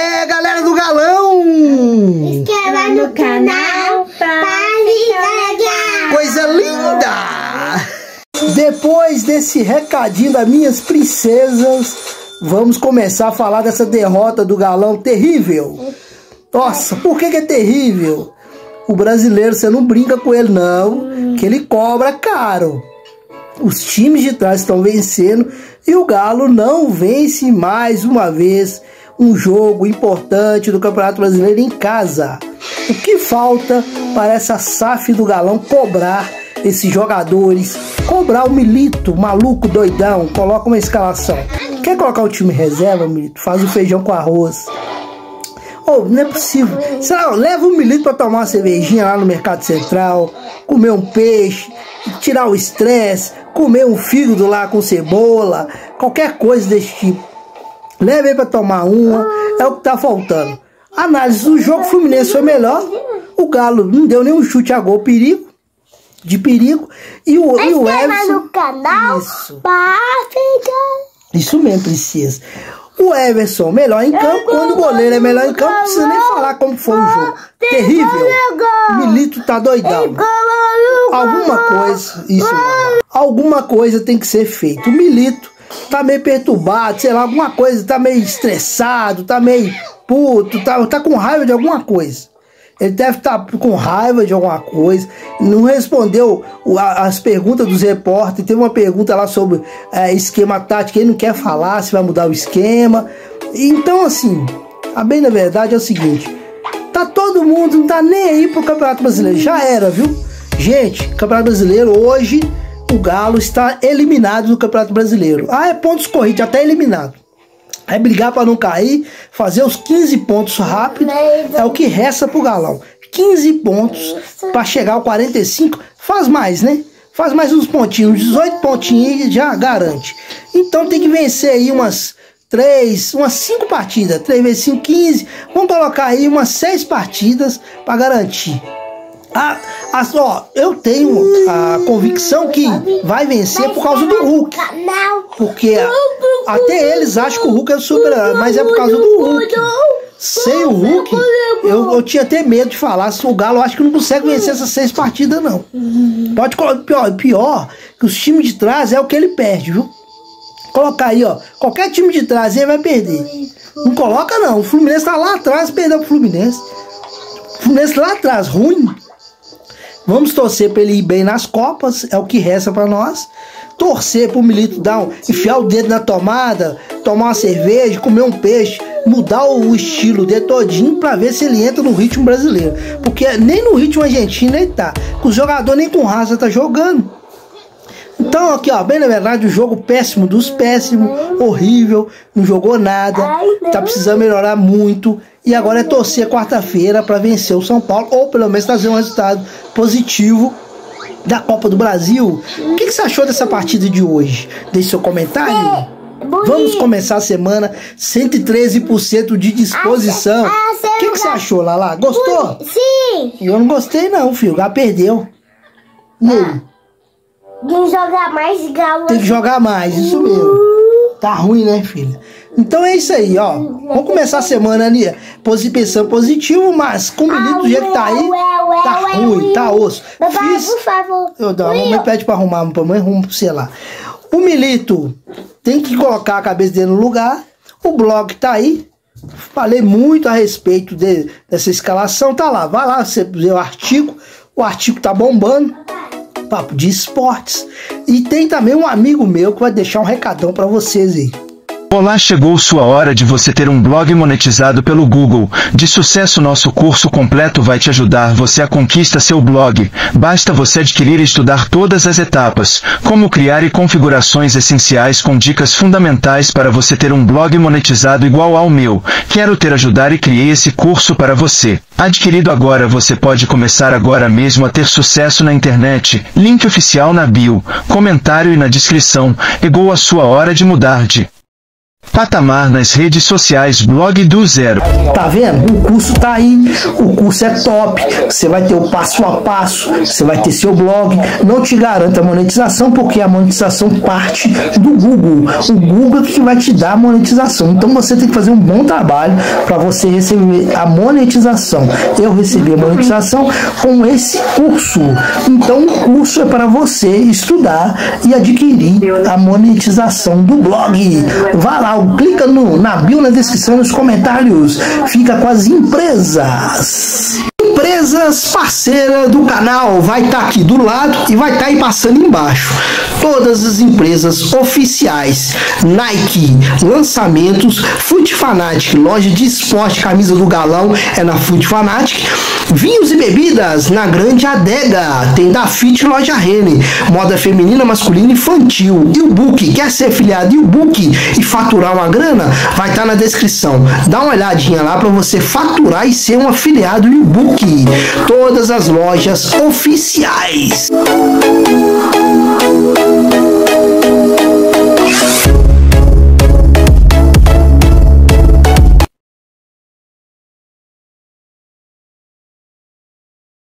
É, galera do Galão! Inscreva no canal para Coisa linda! Depois desse recadinho das minhas princesas, vamos começar a falar dessa derrota do Galão terrível. Nossa, por que, que é terrível? O brasileiro, você não brinca com ele não, que ele cobra caro. Os times de trás estão vencendo e o Galo não vence mais uma vez um jogo importante do Campeonato Brasileiro em casa. O que falta para essa SAF do Galão cobrar esses jogadores, cobrar o Milito, maluco doidão, coloca uma escalação. Quer colocar o time reserva, Milito? Faz o feijão com arroz. Oh, não é possível. Será, leva o Milito para tomar uma cervejinha lá no Mercado Central, comer um peixe, tirar o estresse, comer um fígado lá com cebola, qualquer coisa desse tipo. Leva ele para tomar uma, é o que tá faltando. Análise do jogo, o Fluminense foi melhor. O Galo não deu nenhum chute a gol, perigo. De perigo. E o, e o Everson. no canal Isso. Isso mesmo, princesa. O Everson, melhor em campo. Quando o goleiro é melhor em campo, não precisa nem falar como foi o jogo. Terrível. Milito tá doidão. Alguma coisa, isso. Alguma coisa tem que ser feita. O Milito tá meio perturbado, sei lá, alguma coisa, tá meio estressado, tá meio puto, tá, tá com raiva de alguma coisa. Ele deve estar com raiva de alguma coisa, não respondeu as perguntas dos repórteres. Teve uma pergunta lá sobre é, esquema tático, ele não quer falar se vai mudar o esquema. Então, assim, a bem na verdade é o seguinte: tá todo mundo, não tá nem aí pro Campeonato Brasileiro. Já era, viu? Gente, Campeonato Brasileiro hoje, o Galo está eliminado do Campeonato Brasileiro. Ah, é pontos corridos, já tá eliminado. É brigar para não cair, fazer os 15 pontos rápido, é o que resta pro Galão. 15 pontos para chegar ao 45, faz mais, né? Faz mais uns pontinhos, 18 pontinhos já garante. Então tem que vencer aí umas 3, umas 5 partidas, 3 vezes 5, 15. Vamos colocar aí umas 6 partidas para garantir. Ah, ah, ó, eu tenho a convicção que vai vencer por causa do Hulk. Porque até eles acham que o Hulk é super mas é por causa do Hulk. Sem o Hulk, eu, eu tinha até medo de falar. Se o Galo acho que não consegue vencer essas seis partidas, não. Pode pior, pior que os times de trás é o que ele perde, viu? Colocar aí, ó. Qualquer time de trás ele vai perder. Não coloca, não. O Fluminense tá lá atrás, perdeu pro Fluminense. O Fluminense lá atrás, ruim. Vamos torcer para ele ir bem nas Copas, é o que resta para nós. Torcer pro Milito dar um, enfiar o dedo na tomada, tomar uma cerveja, comer um peixe, mudar o estilo dele todinho para ver se ele entra no ritmo brasileiro. Porque nem no ritmo argentino ele tá. Os jogadores nem com raça tá jogando. Então, aqui, ó, bem na verdade, o jogo péssimo dos péssimos, horrível, não jogou nada, tá precisando melhorar muito. E agora é torcer quarta-feira para vencer o São Paulo, ou pelo menos trazer um resultado positivo da Copa do Brasil. O que, que você achou dessa partida de hoje? Deixe seu comentário. Vamos começar a semana 113% de disposição. Ah, O que, que você achou, Lala? Gostou? Sim. Eu não gostei, não, filho. Já perdeu. Aí? Tem que jogar mais galo. Tem que jogar mais, isso mesmo. Tá ruim, né, filha? Então é isso aí, ó. Vamos começar a semana ali, pensando positivo, mas com o menino do jeito que tá aí, tá ruim, tá osso. Papai, Fiz. por favor. Eu dou, a mamãe pede pra arrumar, pra mãe arruma você lá. O Milito tem que colocar a cabeça dele no lugar. O blog tá aí. Falei muito a respeito de- dessa escalação. Tá lá, vai lá, você vê o artigo. O artigo tá bombando. Papo de esportes. E tem também um amigo meu que vai deixar um recadão pra vocês aí. Olá, chegou sua hora de você ter um blog monetizado pelo Google. De sucesso, nosso curso completo vai te ajudar você a conquista seu blog. Basta você adquirir e estudar todas as etapas, como criar e configurações essenciais com dicas fundamentais para você ter um blog monetizado igual ao meu. Quero ter ajudar e criei esse curso para você. Adquirido agora, você pode começar agora mesmo a ter sucesso na internet. Link oficial na bio, comentário e na descrição. Chegou a sua hora de mudar de Patamar nas redes sociais Blog do Zero. Tá vendo? O curso tá aí, o curso é top. Você vai ter o passo a passo, você vai ter seu blog. Não te garanta a monetização, porque a monetização parte do Google. O Google é que vai te dar a monetização. Então você tem que fazer um bom trabalho para você receber a monetização. Eu recebi a monetização com esse curso. Então o curso é para você estudar e adquirir a monetização do blog. Vá lá, clica no, na bio, na descrição, nos comentários. Fica com as empresas. Empresas parceiras do canal vai estar tá aqui do lado e vai estar tá aí passando embaixo. Todas as empresas oficiais: Nike, lançamentos, Food Fanatic, loja de esporte, camisa do galão é na Food Fanatic. Vinhos e bebidas na Grande Adega, tem da Fit Loja Rene, moda feminina, masculina e infantil. E o Book, quer ser afiliado e o Book e faturar uma grana? Vai estar tá na descrição. Dá uma olhadinha lá para você faturar e ser um afiliado e o Book. Todas as lojas oficiais.